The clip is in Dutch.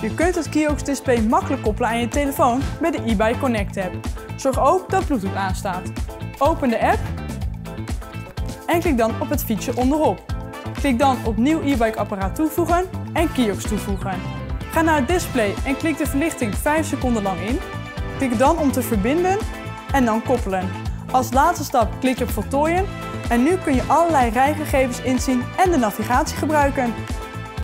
Je kunt het Kiox display makkelijk koppelen aan je telefoon met de eBay Connect app. Zorg ook dat Bluetooth aanstaat. Open de app en klik dan op het fietsje onderop. Klik dan op nieuw e-bike apparaat toevoegen en Kiox toevoegen. Ga naar het display en klik de verlichting 5 seconden lang in. Klik dan om te verbinden en dan koppelen. Als laatste stap klik je op voltooien en nu kun je allerlei rijgegevens inzien en de navigatie gebruiken.